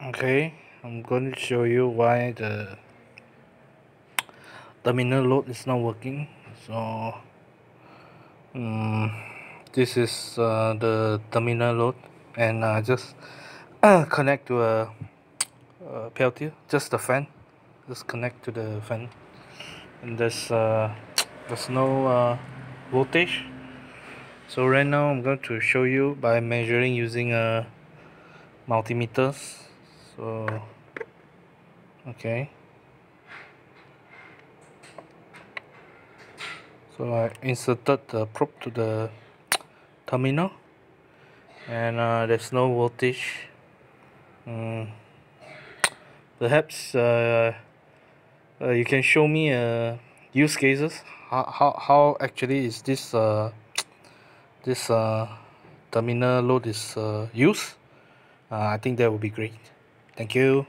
okay I'm going to show you why the terminal load is not working. So um, this is uh, the terminal load and uh, just uh, connect to a, a Peltier just the fan. Just connect to the fan. And there's uh, there's no uh, voltage. So right now I'm going to show you by measuring using a multimeters so okay. So I inserted the probe to the terminal. And uh, there's no voltage. Um, perhaps uh, uh, you can show me uh, use cases. How, how, how actually is this uh, this uh, terminal load is uh, used? Uh, I think that would be great thank you